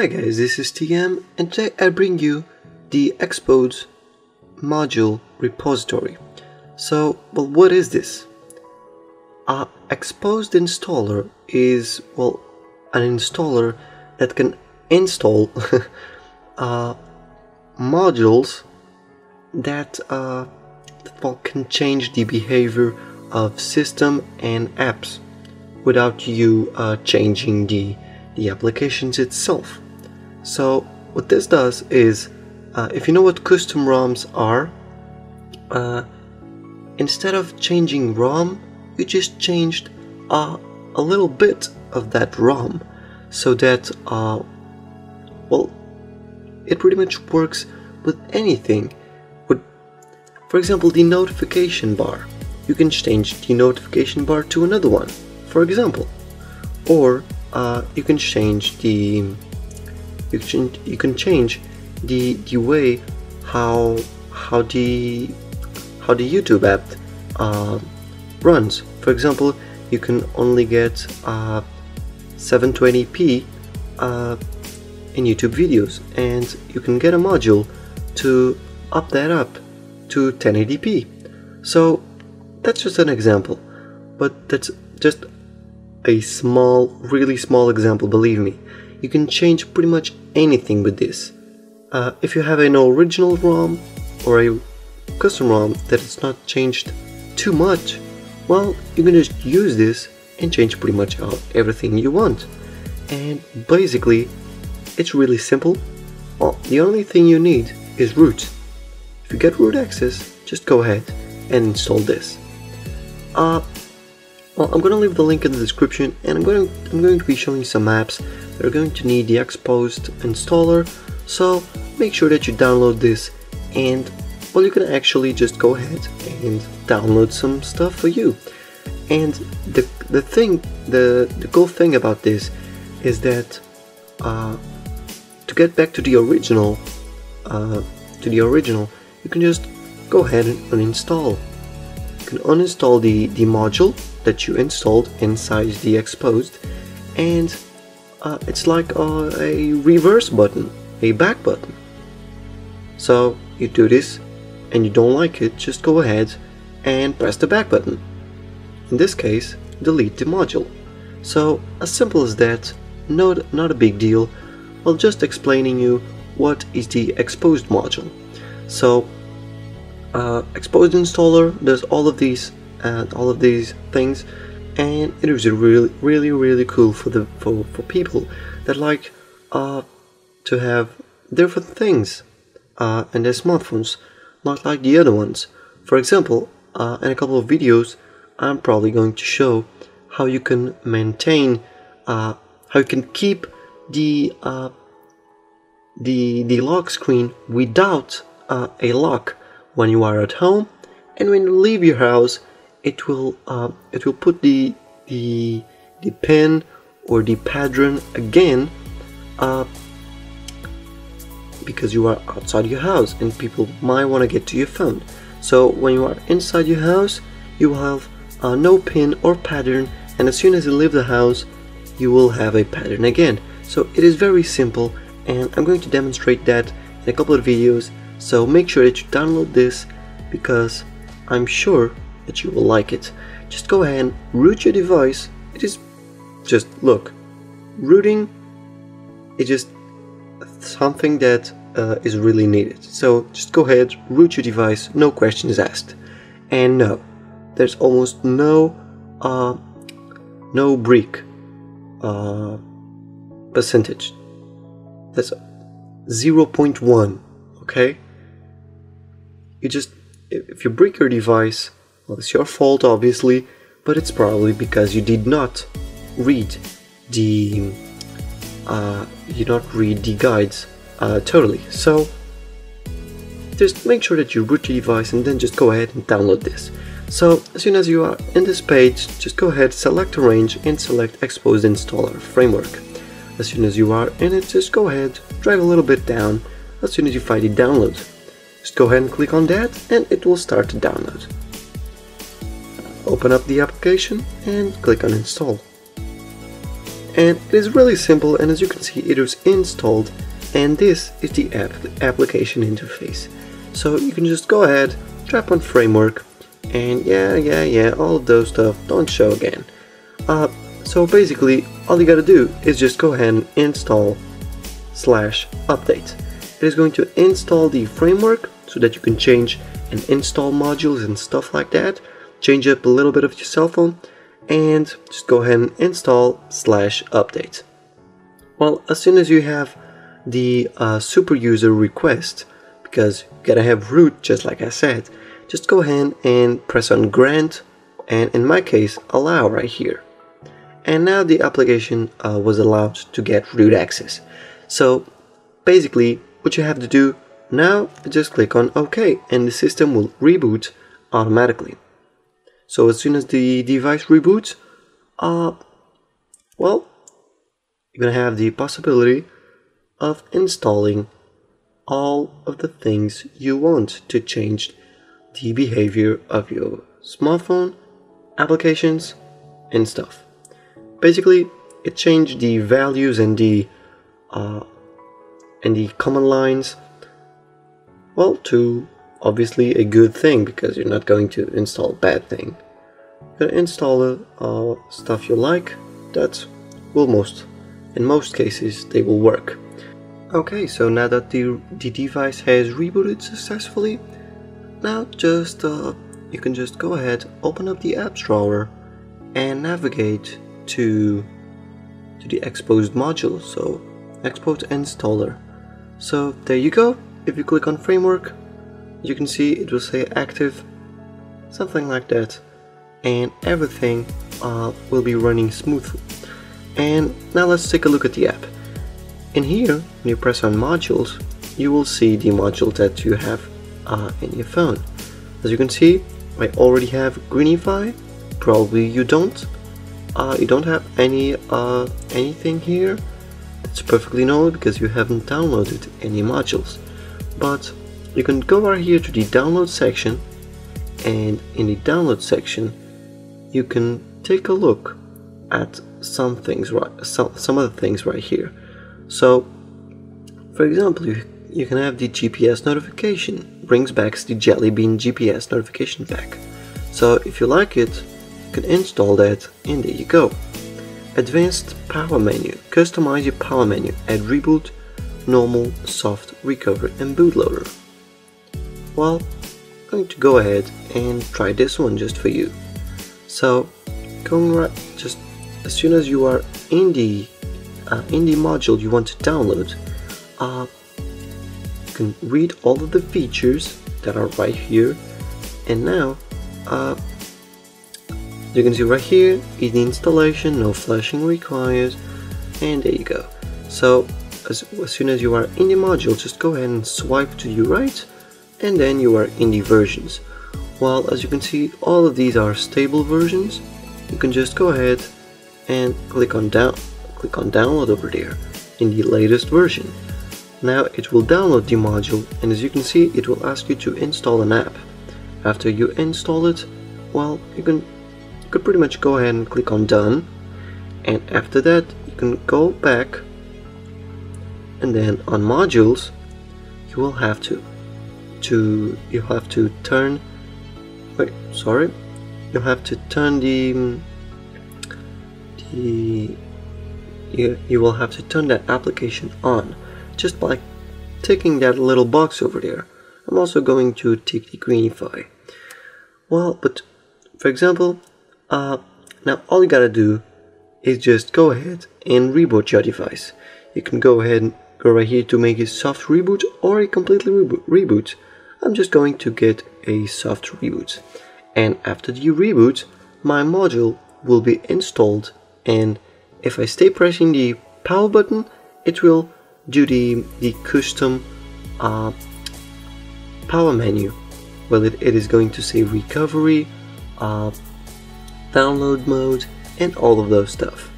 Hi guys, this is TM and today I bring you the Xposed module repository. So, well, what is this? A Xposed installer is, well, an installer that can install uh, modules that, uh, that well, can change the behavior of system and apps without you uh, changing the the applications itself. So what this does is, uh, if you know what custom ROMs are, uh, instead of changing ROM, you just changed uh, a little bit of that ROM, so that uh, well, it pretty much works with anything. With, for example, the notification bar, you can change the notification bar to another one, for example, or uh, you can change the you can you can change the the way how how the how the YouTube app uh, runs. For example, you can only get uh, 720p uh, in YouTube videos, and you can get a module to up that up to 1080p. So that's just an example, but that's just a small, really small example, believe me. You can change pretty much anything with this. Uh, if you have an original ROM or a custom ROM that is not changed too much, well, you can just use this and change pretty much everything you want. And basically, it's really simple. Well, the only thing you need is root. If you get root access, just go ahead and install this. Uh, well, I'm to leave the link in the description and I'm going, I'm going to be showing some apps are going to need the Xposed installer so make sure that you download this and well you can actually just go ahead and download some stuff for you. And the, the thing the, the cool thing about this is that uh, to get back to the original uh, to the original you can just go ahead and uninstall. You can uninstall the, the module that you installed inside the Xposed and uh, it's like a, a reverse button, a back button. So you do this and you don't like it, just go ahead and press the back button. In this case, delete the module. So as simple as that, not, not a big deal, well just explaining you what is the Xposed module. So uh, Xposed installer does all of these and all of these things and it was really really really cool for the for, for people that like uh, to have different things uh, in their smartphones not like the other ones. For example uh, in a couple of videos I'm probably going to show how you can maintain uh, how you can keep the uh, the the lock screen without uh, a lock when you are at home and when you leave your house it will uh, it will put the the the pin or the pattern again uh, because you are outside your house and people might want to get to your phone. So when you are inside your house you will have uh, no pin or pattern and as soon as you leave the house you will have a pattern again. So it is very simple and I'm going to demonstrate that in a couple of videos. So make sure that you download this because I'm sure that you will like it. Just go ahead and root your device. It is just look, rooting is just something that uh, is really needed. So just go ahead, root your device, no questions asked. And no, there's almost no uh, no brick uh, percentage. That's 0.1. Okay. You just if you break your device well, it's your fault, obviously, but it's probably because you did not read the uh, you not read the guides uh, totally. So just make sure that you root your device and then just go ahead and download this. So as soon as you are in this page, just go ahead, select Arrange and select Xposed Installer Framework. As soon as you are in it, just go ahead, drag a little bit down. As soon as you find it, download. Just go ahead and click on that and it will start to download open up the application and click on install. and it is really simple and as you can see it is installed and this is the app application interface. So you can just go ahead tap on framework and yeah yeah yeah all of those stuff don't show again. Uh, so basically all you gotta do is just go ahead and install slash update. It is going to install the framework so that you can change and install modules and stuff like that change up a little bit of your cell phone and just go ahead and install slash update. Well as soon as you have the uh, super user request because you gotta have root just like I said just go ahead and press on grant and in my case allow right here. And now the application uh, was allowed to get root access. So basically what you have to do now just click on OK and the system will reboot automatically so as soon as the device reboots uh, well you're gonna have the possibility of installing all of the things you want to change the behavior of your smartphone, applications, and stuff. Basically, it changed the values and the uh, and the command lines. Well, to obviously a good thing because you're not going to install bad thing. You're gonna install uh, stuff you like. That will most, in most cases, they will work. Okay, so now that the, the device has rebooted successfully, now just uh, you can just go ahead, open up the apps drawer and navigate to to the Xposed module, so Xposed installer. So there you go. If you click on framework, you can see it will say active, something like that, and everything uh, will be running smoothly. And now let's take a look at the app. In here, when you press on modules, you will see the module that you have uh, in your phone. As you can see, I already have Greenify. Probably you don't. Uh, you don't have any uh, anything here. It's perfectly normal because you haven't downloaded any modules. But you can go over here to the download section, and in the download section, you can take a look at some things right, some some of the things right here. So, for example, you, you can have the GPS notification, brings back the Jelly Bean GPS notification pack. So if you like it, you can install that and there you go. Advanced power menu, customize your power menu, add reboot, normal, soft, recovery and bootloader. Well, I'm going to go ahead and try this one just for you. So, going right, just as soon as you are in the uh, in the module you want to download, uh, you can read all of the features that are right here. And now, uh, you can see right here, easy installation, no flashing required, and there you go. So, as, as soon as you are in the module, just go ahead and swipe to your right, and then you are in the versions. Well, as you can see, all of these are stable versions. You can just go ahead and click on down click on download over there in the latest version. Now it will download the module and as you can see it will ask you to install an app. After you install it, well you can you could pretty much go ahead and click on done and after that you can go back and then on modules you will have to to you have to turn wait sorry you have to turn the the you, you will have to turn that application on just by ticking that little box over there. I'm also going to tick the Greenify. Well, but for example, uh, now all you gotta do is just go ahead and reboot your device. You can go ahead and go right here to make a soft reboot or a completely rebo reboot. I'm just going to get a soft reboot. And after the reboot, my module will be installed and if I stay pressing the power button, it will do the, the custom uh, power menu. Well, it, it is going to say recovery, uh, download mode, and all of those stuff.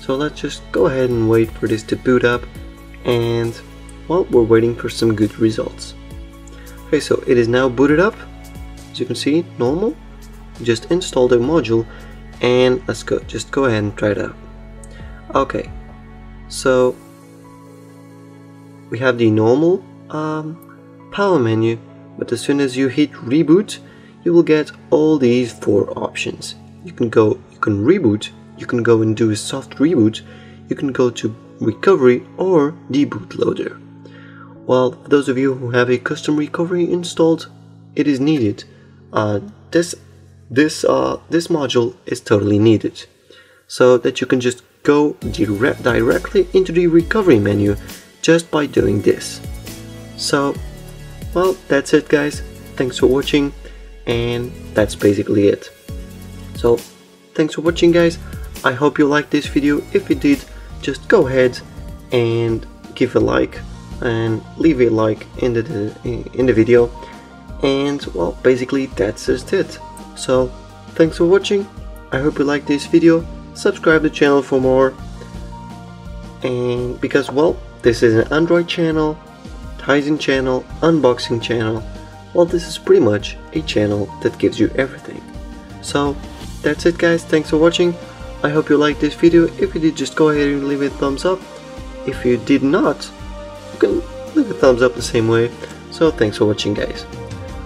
So let's just go ahead and wait for this to boot up and well, we're waiting for some good results. Okay, so it is now booted up. As you can see, normal. Just install the module and let's go, just go ahead and try it out. Okay, so we have the normal um, power menu, but as soon as you hit reboot, you will get all these four options. You can go, you can reboot, you can go and do a soft reboot, you can go to recovery or the bootloader. Well, for those of you who have a custom recovery installed, it is needed. Uh, this this uh, this module is totally needed, so that you can just go direct directly into the recovery menu just by doing this. So, well, that's it, guys. Thanks for watching, and that's basically it. So, thanks for watching, guys. I hope you liked this video. If you did, just go ahead and give a like and leave a like in the in the video. And well basically that's just it. So thanks for watching. I hope you like this video. Subscribe the channel for more. And because well this is an android channel Tizen channel unboxing channel. Well this is pretty much a channel that gives you everything. So that's it guys. Thanks for watching. I hope you liked this video. If you did just go ahead and leave a thumbs up. If you did not you can leave a thumbs up the same way. So thanks for watching guys.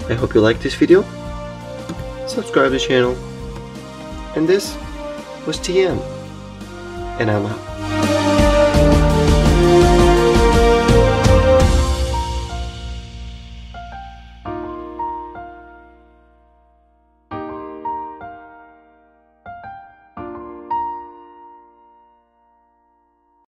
I hope you liked this video. Subscribe to the channel. And this was TM. And I'm out.